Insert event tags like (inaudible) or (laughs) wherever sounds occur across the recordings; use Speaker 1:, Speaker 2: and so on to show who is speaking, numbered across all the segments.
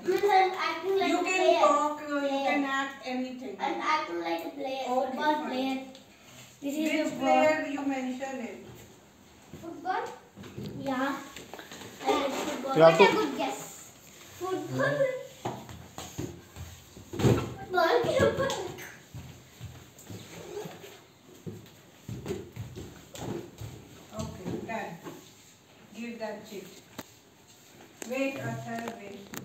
Speaker 1: somebody.
Speaker 2: Means I'm like
Speaker 1: You
Speaker 2: a
Speaker 1: can
Speaker 2: player.
Speaker 1: talk, uh, you can act anything.
Speaker 2: I'm acting like a player.
Speaker 1: Okay,
Speaker 2: Football
Speaker 1: fine.
Speaker 2: player. This is
Speaker 1: Which
Speaker 2: a ball.
Speaker 1: player you mention it?
Speaker 2: Football? Yeah. I like football.
Speaker 3: You have
Speaker 2: What a good guess. Football. Football (laughs) keeper.
Speaker 1: Okay, done. Give that cheat. Wait, Athar, wait.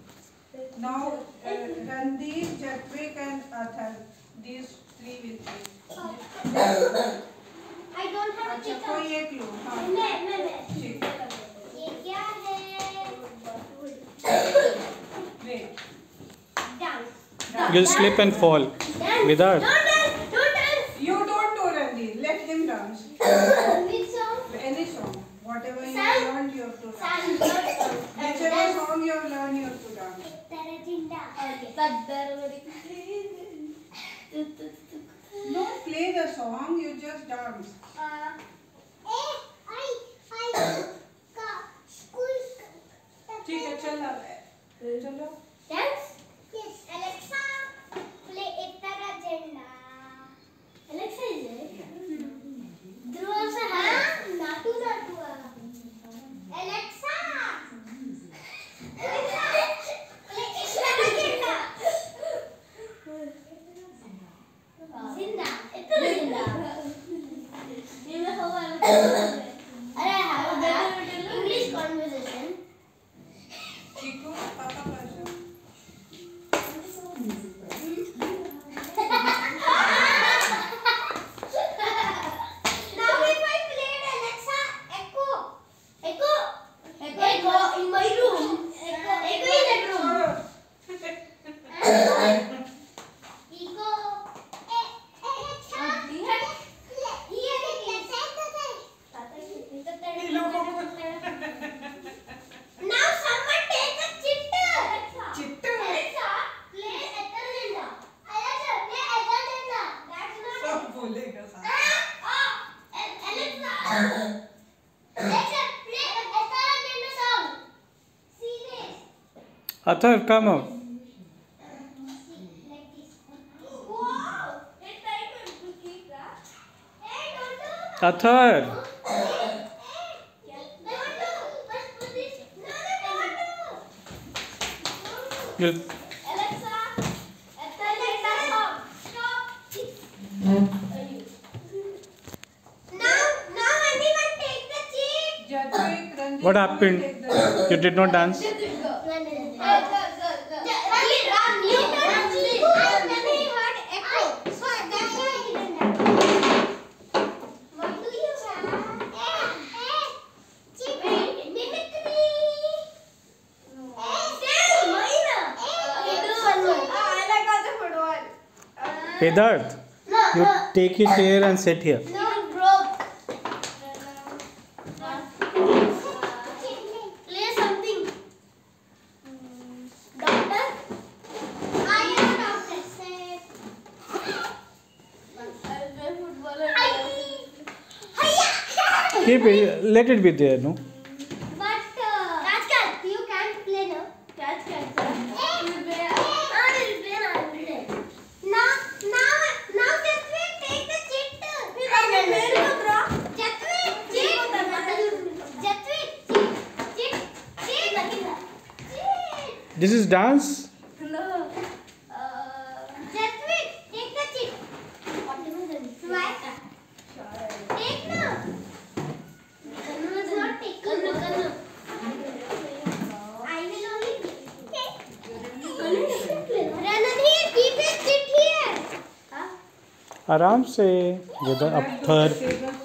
Speaker 1: Now, uh, Randeep, Jatwik and Athar, these three will change.
Speaker 2: I don't have
Speaker 1: अच्छा
Speaker 2: chicken.
Speaker 1: कोई एक लो हाँ
Speaker 2: मैं मैं मैं
Speaker 1: ठीक
Speaker 2: ये क्या है
Speaker 1: wait
Speaker 2: dance
Speaker 3: You'll slip and fall.
Speaker 2: dance
Speaker 3: Without.
Speaker 2: don't dance don't dance
Speaker 1: you don't do Randeep let him dance
Speaker 2: which song
Speaker 1: any song whatever you
Speaker 2: Song.
Speaker 1: learned you have to dance
Speaker 2: तेरा जिंदा okay तद्दरवरी
Speaker 1: don't play the song you just dance
Speaker 2: ए आई आई का school
Speaker 1: ठीक है चल चलो
Speaker 2: Dance? Yes. no, don't do. Don't do.
Speaker 3: You'll.
Speaker 2: Alexa, Alexa, stop. Stop.
Speaker 3: Do happened? You did not dance?
Speaker 4: football.
Speaker 3: Siddharth,
Speaker 2: No,
Speaker 3: you
Speaker 2: no.
Speaker 3: take your chair and sit here.
Speaker 2: No,
Speaker 3: Keep it. Let it be there, no?
Speaker 2: But uh, catch you can't play now. Catch cat, sir. Eh, eh, eh. I will play. I will play. Now, now, now, Jatwik, take the chit. Jatwik, chit. Jatwik, chit. Chit, chit.
Speaker 3: This is dance. आराम से weather अब
Speaker 1: third